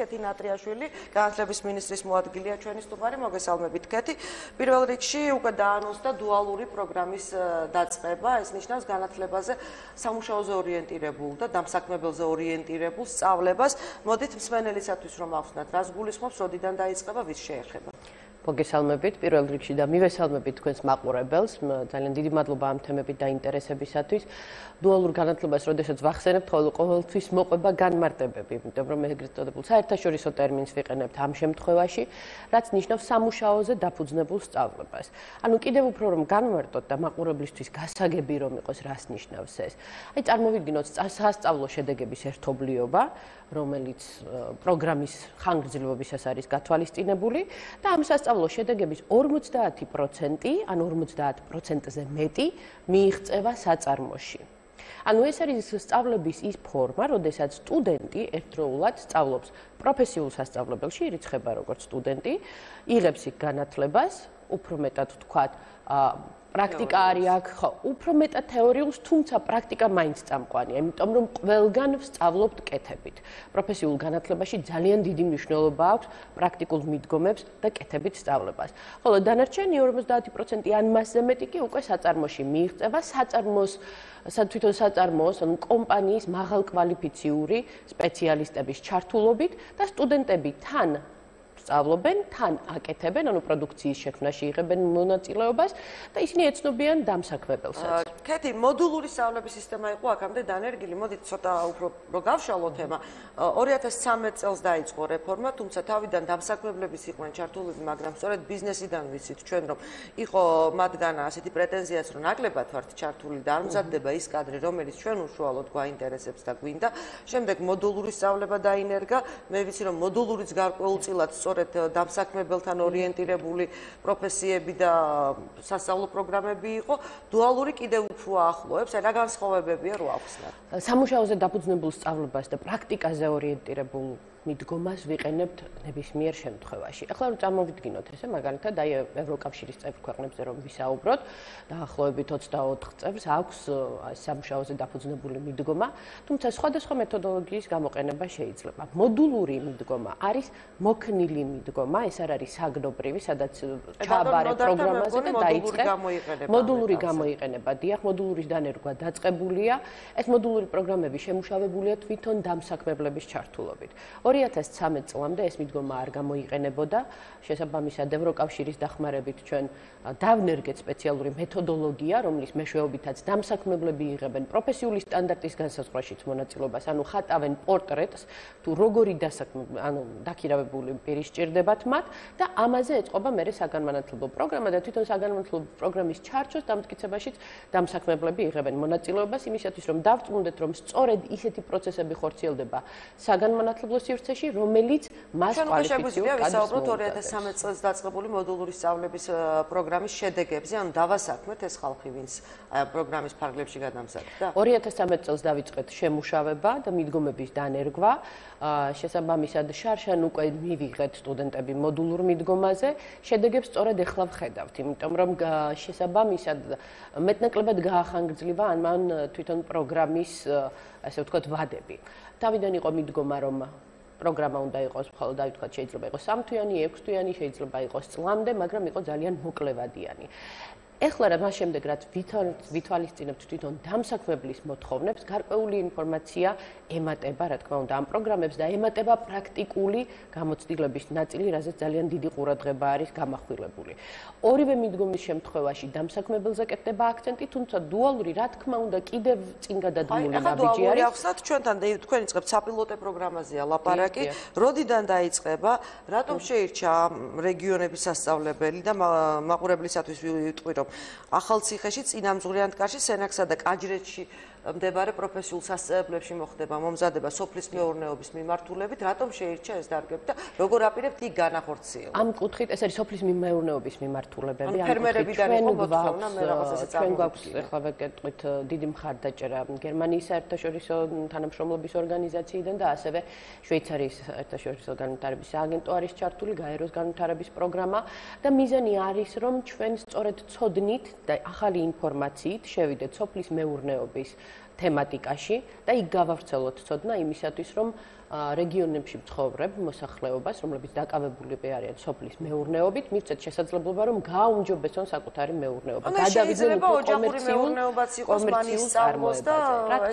კეთი ნატრიაშვილი, განათლების მინისტრის მოადგილეა ჩვენი სტუმარი, მოგესალმებით კეთი. პირველ რიგში უკვე დაანონსდა დუალური პროგრამის დაწყება, ეს ნიშნავს განათლებაზე სამუშაოზე ორიენტირებულ და დამსაქმებელზე ორიენტირებულ სწავლებას. მოდით მსმენელისათვის რომ ახსნათ, რას გულისხმობს, როდიდან დაიწყება, ვის შეეხება? მოგესალმებით პირველ რიგში და მივესალმებით თქვენს მაყურებელს. ძალიან დიდი მადლობა ამ თემებით დაინტერესებისათვის. დუალურ განათლებას როდესაც ვახსენებთ, ხოლმე ყოველთვის მოყვება განმარტებები, იმიტომ რომ ეგრეთ წოდებულ საერთაშორისო ტერმინს ვიყენებთ ამ შემთხვევაში, რაც ნიშნავს სამუშაოზე დაფუძნებულ სწავლებას. ანუ კიდევ უფრო რომ განმარტოთ და მაყურებლისთვის გასაგები რომ იყოს, რას ნიშნავს ეს. აი წარმოვიდგინოთ სასწავლო შედეგების ერთობლიობა, რომელიც პროგრამის ხანგრძლივობისას არის გათვალისწინებული და ამ სასწავლო შედეგების 50%, ანუ 50%-ზე მეტი მიიღწევა საწარმოში. ანუ ეს არის სწავლების ის ფორმა, როდესაც სტუდენტი ერთდროულად სწავლობს პროფესიულ სასწავლებელში, ირიცხება როგორც სტუდენტი, იღებს იქ განათლებას, უფრო მეტად ვთქვათ, პრაქტიკა არის აქ, ხო, უფრო მეტად თეორიულს, თუმცა პრაქტიკა მაინც წამყვანია, იმიტომ რომ ყველგან ვსწავლობთ კეთებით. პროფესიულ განათლებაში ძალიან დიდი მნიშვნელობა აქვს პრაქტიკულ მიდგომებს და კეთებით სწავლებას. ხოლო დანარჩენი 50% ან მასზე მეტი კი უკვე საწარმოში მიიღწევა საწარმოს თვითონ საწარმოს, ანუ კომპანიის მაღალკვალიფიციური სპეციალისტების ჩართულობით და სტუდენტები თან სწავლობენ, თან აკეთებენ, ანუ პროდუქციის შექმნაში იღებენ მონაწილეობას და ისინი ეცნობიან დამსაქმებელსაც. კეთი, მოდულური სწავლების სისტემა იყო აქამდე დანერგილი. მოდით ცოტა უფრო რო გავშალოთ თემა. 2013 წელს დაიწყო რეფორმა, თუმცა თავიდან დამსაქმებლების იყვნენ ჩართულები, მაგრამ სწორედ ბიზნესიდან ვიცით ჩვენ რომ იყო მათგან ასეთი პრეტენზიაც რომ ნაკლებად ვართ ჩართული და არ მზადდება ის კადრი, რომელიც ჩვენ უშუალოდ გვაინტერესებს და გვინდა. შემდეგ მოდულური სწავლება დაინერგა. მე ვიცი რომ მოდულურიც გარკვეულწილად სწორედ დამსაქმებელთან ორიენტირებული პროფესიები და სასწავლო პროგრამები იყო, დუალური კიდევ უფრო ახლოებს, რა განსხვავებებია რო ახსნათ? სამუშაოზე დაფუძნებულ სწავლებას და პრაქტიკაზე ორიენტირებულ მიდგომას ვიყენებთ ნებისმიერ შემთხვევაში. ახლა რომ წარმოვიდგინოთ ესე, მაგალითად, აი ევროკავშირის წევრ ქვეყნებზე რომ ვისაუბროთ, დაახლოებით 24 წევრს აქვს სამუშაოზე დაფუძნებული მიდგომა, თუმცა სხვადასხვა მეთოდოლოგიის გამოყენება შეიძლება. მოდულური მიდგომა არის მოქნილი მიდგომა, ეს არ არის საგნობრივი, სადაც ჩააბარე პროგრამაზე და დაიწყე. მოდულური გამოიყენება, დიახ, მოდულურის დანერგვა დაწყებულია. ეს მოდულური პროგრამები შემუშავებულია თვითონ დამსაქმებლების ჩართულობით. 2013 წლამდე ეს მიდგომა არ გამოიყენებოდა. შესაბამისად, ევროკავშირის დახმარებით ჩვენ დავნერგეთ სპეციალური მეთოდოლოგია, რომლის მეშვეობითაც დამსაქმებლები იღებენ პროფესიული სტანდარტის განსაზღვრაშიც მონაწილეობას, ანუ ხატავენ პორტრეტს, თუ როგორი დასაქმ ანუ დაქირავებული პირი სჭირდებათ მათ და ამაზე ეწყობა მეორე საგანმანათლებლო პროგრამა და თვითონ საგანმანათლებლო პროგრამის ჩარჩოს დამტკიცებაშიც დამსაქმებლები იღებენ მონაწილეობას იმისათვის, რომ დავწმუნდეთ, რომ სწორედ ისეთი პროცესები ხორციელდება საგანმანათლებლო ურთიერთურთიერთცეში, რომელიც მას კვალიფიციურ კადრს ვისაუბროთ 2013 წელს დაწყებული მოდულური სწავლების პროგრამის შედეგებზე, ანუ დავასაქმეთ ეს ხალხი, ვინც პროგრამის ფარგლებში გადამზადდა. 2013 წელს დავიწყეთ შემუშავება და მიდგომების დანერგვა. შესაბამისად, შარშან უკვე მივიღეთ სტუდენტები მოდულურ მიდგომაზე. შედეგებს სწორედ ეხლა ვხედავთ, იმიტომ რომ შესაბამისად მეტნაკლებად გაახანგრძლივა ამან თვითონ პროგრამის ასე ვთქვათ, ვადები. თავიდან იყო მიდგომა, რომ პროგრამა უნდა იყოს, მხოლოდ დავითქვათ შეიძლება იყოს 3 თვიანი, 6 თვიანი, შეიძლება იყოს წლამდე, მაგრამ იყო ძალიან მოკლევადიანი. ეხლა რა მას შემდეგ რაც ვითვალისწინებთ თვითონ დამსაქმებლის მოთხოვნებს, გარკვეული ინფორმაცია ემატება, რა თქმა უნდა, ამ პროგრამებს და ემატება პრაქტიკული გამოცდილების ნაწილი, რაზეც ძალიან დიდი ყურადღება არის გამახვილებული. ორივე მიდგომის შემთხვევაში დამსაქმებელზე კეთდება აქცენტი, თუმცა დუალური, რა თქმა უნდა, კიდევ წინ გადადგმული ნაბიჯი არის. ახლა ახსნათ ჩვენთან თქვენ იწყებთ საპილოტე პროგრამაზეა ლაპარაკი. როდიდან დაიწყება? რატომ შეირჩა რეგიონების სასწავლებელი და მაყურებლისათვის ვიტყვი რომ ახალციხეში წინამძღვრიანთკარში სენაქსა და კაჯრეთში მდებარე პროფესიულ სასწავლებლებში მოხდება მომზადება სოფლის მეურნეობის მიმართულებით, რატომ შეირჩა ეს დარგები და როგორ აპირებთ იქ განახორციელო? ამ კუთხით ეს არის სოფლის მეურნეობის მიმართულებები, ამ ფერმერებიდან იყო მოთხოვნა მე რაღაც ესე ჩვენ გვაქვს ახლა ვეკეთვით დიდი მხარდაჭერა გერმანიის საერთაშორისო თანამშრომლობის ორგანიზაციიდან და ასევე შვეიცარიის საერთაშორისო განვითარების აგენტო არის ჩართული გაეროს განვითარების პროგრამა. და მიზანი არის რომ ჩვენ სწორედ ცოდნით და ახალი ინფორმაციით შევიდეთ სოფლის მეურნეობის თემატიკაში და იქ გავავრცელოთ ცოდნა იმისათვის, რომ რეგიონებში მცხოვრებ მოსახლეობას, რომლებიც დაკავებულები არიან სოფლის მეურნეობით, მივცეთ შესაძლებლობა, რომ გააუმჯობესონ საკუთარი მეურნეობა. გადავიდნენ უფრო კომერციულ მეურნეობაც იყოს მანის სწავლოს და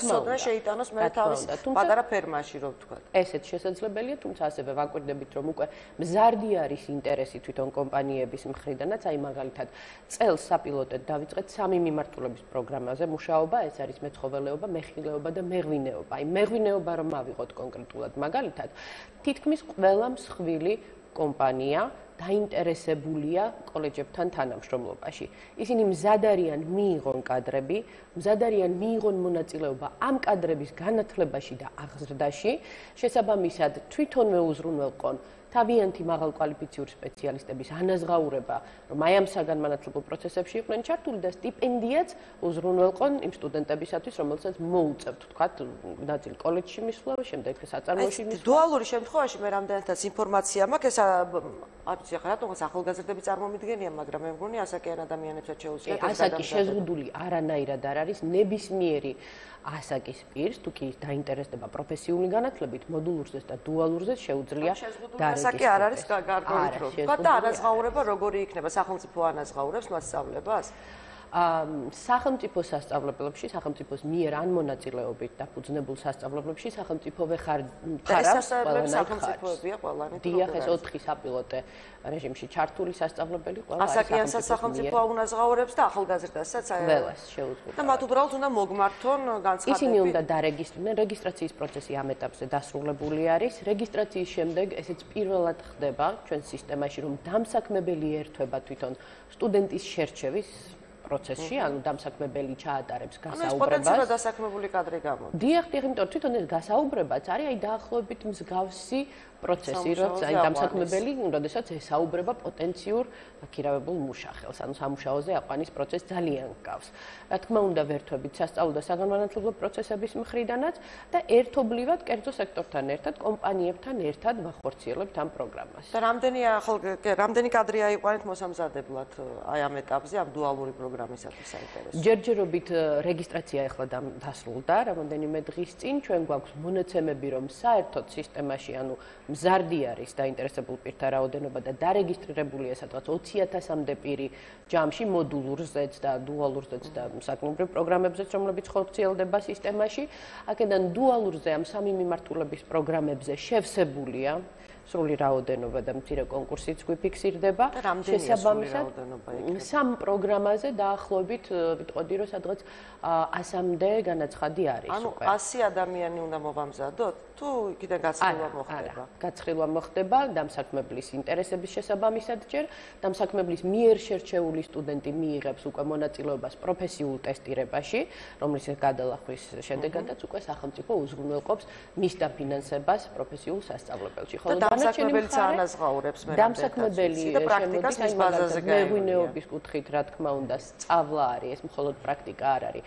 ესოდნა შეიტანოს მე თავის პატარა ფერმაში, რო ვთქვა. ესეც შესაძლებელია, თუმცა ასევე ვაკვირდებით, რომ უკვე მზარდი არის ინტერესი თვითონ კომპანიების მხრიდანაც, აი მაგალითად, წელს საპილოტოდ დავიწყეთ სამი მიმართულების პროგრამაზე მუშაობა, ეს არის მეცხოველეობა, მეხილეობა და მეღვინეობა. აი მეღვინეობა რომ ავიღოთ კონკრეტულად ვთქვათ მაგალითად, თითქმის ყველა მსხვილი კომპანია დაინტერესებულია კოლეჯებთან თანამშრომლობაში. ისინი მზადარიან მიიღონ კადრები, მზადარიან მიიღონ მონაწილეობა ამ კადრების განათლებაში და აღზრდაში, შესაბამისად თვითონვე უზრუნველყონ თავიანთი მაღალკვალიფიციური სპეციალისტების ანაზღაურება, რომ აი ამ საგანმანათლებლო პროცესებში იყვნენ ჩართული და სტიპენდიაც უზრუნველყონ იმ სტუდენტებისათვის, რომელსაც მოუწევთ, თქვათ, ნაწილი კოლეჯში მისვლა, შემდეგ საწარმოოში მისვლა. დუალური შემთხვევაში მე რამდენადაც ინფორმაცია მაქვს, ეს არ ვიცი ახლა რატომ ახალგაზრდები წარმომიდგენია, მაგრამ მე მგონი ასაკიან ადამიანებსაც შეუძლიათ ეს გადამზადება. ასაკი შეზღუდული არანაირად არ არის ნებისმიერი ასაკის პირს, თუ კი დაინტერესდება პროფესიული განათლებით, მოდულურზეც და დუალურზეც შეუძლია და ასაკი არ არის გარკვეული რო. თქვა და ანაზღაურება როგორი იქნება? სახელმწიფო ანაზღაურებს მასწავლებას? სახელმწიფო სასწავლებლებში, სახელმწიფოს მიერ ან მონაწილეობით დაფუძნებულ სასწავლებლებში სახელმწიფოვე ხარ ხარავს ყველა სახელმწიფოებია ყველანი. დიახ, ეს 4 საპილოტე რეჟიმში ჩართული სასწავლებელი ყველა სახელმწიფო. ასაკიან სახელმწიფო აუნაზღაურებს და ახალგაზრდასაც აი ყველას შეუძლია. და მათ უბრალოდ უნდა მოგმართონ განცხადები. ისინი უნდა დარეგისტრირდნენ, რეგისტრაციის პროცესი ამ ეტაპზე დასრულებული არის. რეგისტრაციის შემდეგ ესეც პირველად ხდება ჩვენ სისტემაში, რომ დამსაქმებელი ერთვება თვითონ სტუდენტის შერჩევის პროცესში, ანუ დამსაქმებელი ჩაატარებს გასაუბრებას. ანუ პოტენციალურად დასაქმებული კადრი გამოდის. დიახ, დიახ, იმიტომ თვითონ ეს გასაუბრებაც არის აი დაახლოებით მსგავსი პროცესი, როცა აი დამსაქმებელი, როდესაც ესაუბრება პოტენციურ აქირავებულ მუშახელს, ანუ სამუშაოზე აყვანის პროცესს ძალიან გავს. რა თქმა უნდა, ვერთვებით სასწავლო და საგანმანათლებლო პროცესების მხრიდანაც და ერთობლივად კერძო სექტორთან ერთად, კომპანიებთან ერთად ვახორციელებთ ამ პროგრამას. და რამდენი ახალ რამდენი კადრი აიყვანეთ მოსამზადებლად აი ამ ეტაპზე ამ დუალური პროგრამისათვის საინტერესო. ჯერჯერობით რეგისტრაცია ახლა დასრულდა, რამოდენიმე დღის წინ ჩვენ გვაქვს მონაცემები, რომ საერთოდ სისტემაში, ანუ მზარდი არის დაინტერესებულ პირთა რაოდენობა და დარეგისტრირებულია სადღაც 20000-მდე პირი ჯამში მოდულურზეც და დუალურზეც და საკუთრივ პროგრამებზეც რომლებიც ხორციელდება სისტემაში. აქედან დუალურზე ამ სამი მიმართულების პროგრამებზე შევსებულია სრული რაოდენობა და მცირე კონკურსიც გვიფიქსირდება. შესაბამისად, სამ პროგრამაზე დაახლოებით ვიტყოდი, რომ სადღაც 100-მდე განაცხადი არის უკვე. ანუ 100 ადამიანი უნდა მოვამზადოთ? თუ იქიდან გაცხრილვა მოხდება? გაცხრილვა მოხდება დამსაქმებლის ინტერესების შესაბამისად ჯერ, დამსაქმებლის მიერ შერჩეული სტუდენტი მიიღებს უკვე მონაწილეობას პროფესიულ ტესტირებაში, რომლის გადალახვის შედეგადაც უკვე სახელმწიფო უზრუნველყოფს მის დაფინანსებას პროფესიულ სასწავლებელში. ხოლო დამსაქმებელი წანაზღაურებს მე დამსაქმებელი და პრაქტიკას მის ბაზაზე მეღვინეობის კუთხით რა თქმა უნდა სწავლა არის. ეს მხოლოდ პრაქტიკა არ არის.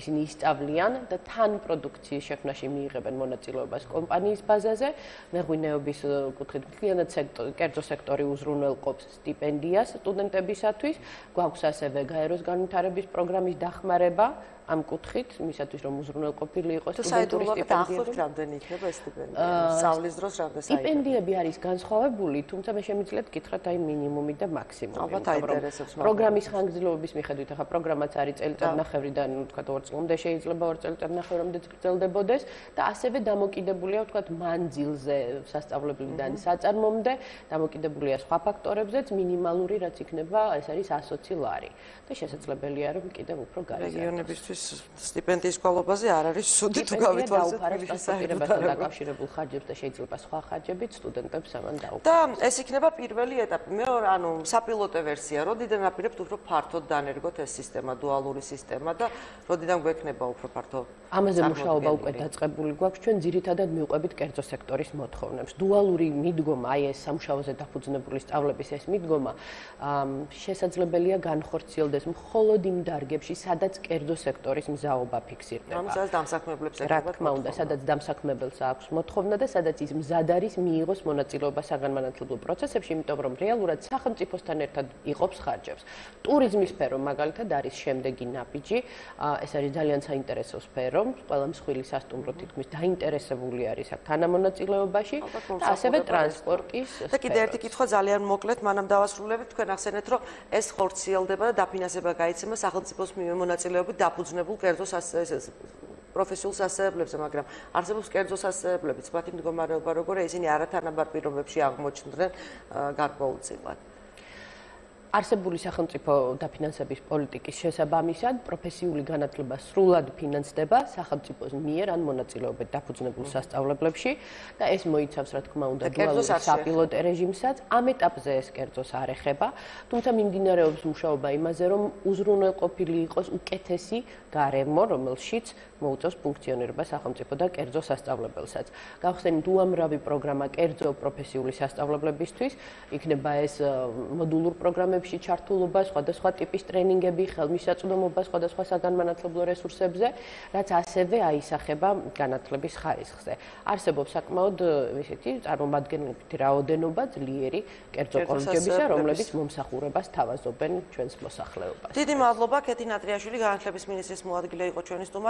ისინი ისწავლიან და თან პროდუქციის შექმნაში მიიღებენ მონაწილეობას კომპანიის ბაზაზე. მეღვინეობის კუთხით მთლიანად სექტორი კერძო სექტორი უზრუნველყოფს სტიპენდიას სტუდენტებისათვის. გვაქვს ასევე გაეროს განვითარების პროგრამის დახმარება ამ კუთხით, მისათვის რომ უზრუნველყოფილი იყოს სტუდენტური სტიპენდიები. რამდენი იქნება ეს სტიპენდია? სწავლის დროს რამდენი საერთოდ? სტიპენდიები არის განსხვავებული, თუმცა მე შემიძლიათ გითხრათ აი მინიმუმი და მაქსიმუმი. ალბათ აინტერესებს მაგრამ პროგრამის ხანგრძლივობის მიხედვით, ახლა პროგრამაც არის წელიწადნახევრიდან, თქვა 2 წლამდე შეიძლება 2 წელიწადნახევრამდე გრძელდებოდეს და ასევე დამოკიდებულია, თქვა მანძილზე, სასწავლებლიდან საწარმომდე, დამოკიდებულია სხვა ფაქტორებზეც, მინიმალური რაც იქნება, ეს არის 120 ლარი. და შესაძლებელია რომ კიდევ უფრო გარეგან. რეგიონებისთვის სტიპენდიის გვალობაზე არ არის სუდი თუ გავითვალისწინებთ საერთაშორისო დაკავშირებულ ხარჯებს და შეიძლება სხვა ხარჯებით სტუდენტებს ამან დაუყო. და ეს იქნება პირველი ეტაპი. მეორე ანუ საპილოტო ვერსია, როდიდან აპირებთ უფრო ფართოდ დანერგოთ ეს სისტემა, დუალური სისტემა და როდიდან გვექნება უფრო ფართო ამაზე მუშაობა უკვე დაწყებული გვაქვს. ჩვენ ძირითადად მივყვებით კერძო სექტორის მოთხოვნებს. დუალური მიდგომა, აი ეს სამშაოზე დაფუძნებული სწავლების ეს მიდგომა, შესაძლებელია განხორციელდეს მხოლოდ იმ დარგებში, სადაც კერძო სექტორის მზაობა ფიქსირდება. სადაც დამსაქმებლებს ეკება. რა თქმა უნდა, სადაც დამსაქმებელს აქვს მოთხოვნა და სადაც ის მზად არის მიიღოს მონაწილეობა საგანმანათლებლო პროცესებში, იმიტომ რომ რეალურად სახელმწიფოსთან ერთად იყობს ხარჯებს. ტურიზმის სფერო მაგალითად არის შემდეგი ნაბიჯი. ეს არის ძალიან საინტერესო სფერო, ყველა მსხვილი სასტუმრო თითქმის დაინტერესებული არის აქ თანამონაწილეობაში და ასევე ტრანსპორტის და კიდე ერთი კითხვა ძალიან მოკლედ, მანამ დავასრულებით, თქვენ ახსენეთ, რომ ეს ხორციელდება და დაფინანსება გაიცემა სახელმწიფოს მონაწილეობით დაფუძნებულ კერძო პროფესიულ სასწავლებლებზე, მაგრამ არსებობს კერძო სასწავლებლებიც, მათი მდგომარეობა როგორია, ისინი არათანაბარ პირობებში აღმოჩნდნენ გარკვეულწილად. არსებული სახელმწიფო დაფინანსების პოლიტიკის შესაბამისად პროფესიული განათლება სრულად ფინანსდება სახელმწიფოს მიერ ან მონაწილეობით დაფუძნებულ სასწავლებლებში და ეს მოიცავს რა თქმა უნდა დუალურ საპილოტ რეჟიმსაც. ამ ეტაპზე ეს კერძოს არ ეხება თუმცა მიმდინარეობს მუშაობა იმაზე რომ უზრუნველყოფილი იყოს უკეთესი გარემო რომელშიც მოუწევს ფუნქციონირება სახელმწიფო და კერძო სასწავლებელსაც. გავხსენით უამრავი პროგრამა კერძო პროფესიული სასწავლებლებისთვის. იქნება ეს მოდულურ პროგრამები პროგრამებში ჩართულობა, სხვადასხვა ტიპის ტრენინგები, ხელმისაწვდომობა სხვადასხვა საგანმანათლებლო რესურსებზე, რაც ასევე აისახება განათლების ხარისხზე. არსებობს საკმაოდ ისეთი წარმომადგენლები რაოდენობა ძლიერი კერძო კოლეჯებისა, რომლებიც მომსახურებას თავაზობენ ჩვენს მოსახლეობას. დიდი მადლობა კეთინა ტრიაშვილი, განათლების მინისტრის მოადგილე იყო ჩვენი სტუმარი.